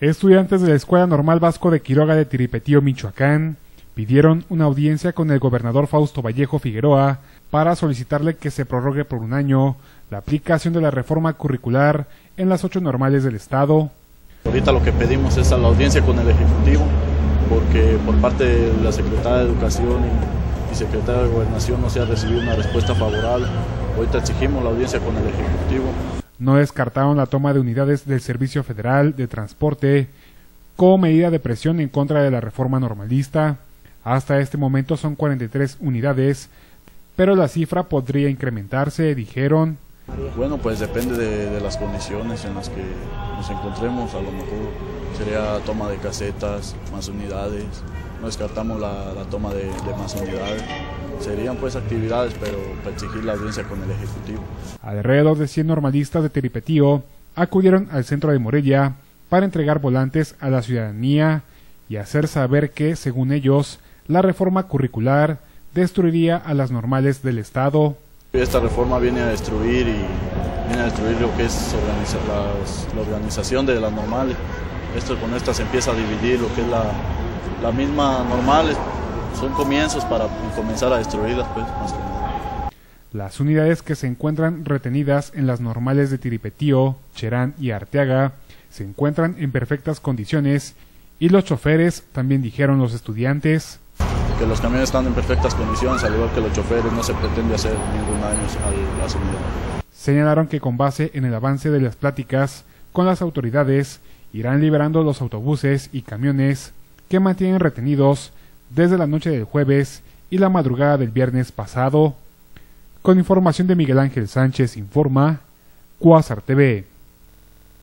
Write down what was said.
Estudiantes de la Escuela Normal Vasco de Quiroga de Tiripetío, Michoacán, pidieron una audiencia con el gobernador Fausto Vallejo Figueroa para solicitarle que se prorrogue por un año la aplicación de la reforma curricular en las ocho normales del Estado. Ahorita lo que pedimos es a la audiencia con el Ejecutivo, porque por parte de la Secretaría de Educación y, Secretaría de Gobernación no se ha recibido una respuesta favorable. Ahorita exigimos la audiencia con el Ejecutivo no descartaron la toma de unidades del Servicio Federal de Transporte como medida de presión en contra de la reforma normalista. Hasta este momento son 43 unidades, pero la cifra podría incrementarse, dijeron. Bueno, pues depende de, las condiciones en las que nos encontremos. A lo mejor sería toma de casetas, más unidades. No descartamos la, toma de más unidades. Serían pues actividades, pero para exigir la audiencia con el Ejecutivo. Alrededor de 100 normalistas de Teripetío acudieron al centro de Morella para entregar volantes a la ciudadanía y hacer saber que, según ellos, la reforma curricular destruiría a las normales del Estado. Esta reforma viene a destruir y viene a destruir lo que es la organización de las normales. Esto con esta se empieza a dividir lo que es la, la misma normal son comienzos para comenzar a destruirlas, pues, más que nada. Las unidades que se encuentran retenidas en las normales de Tiripetío, Cherán y Arteaga se encuentran en perfectas condiciones y los choferes, también dijeron los estudiantes, que los camiones están en perfectas condiciones, al igual que los choferes, no se pretende hacer ningún daño a las unidades. Señalaron que con base en el avance de las pláticas con las autoridades, irán liberando los autobuses y camiones que mantienen retenidos desde la noche del jueves y la madrugada del viernes pasado. Con información de Miguel Ángel Sánchez informa Cuásar TV.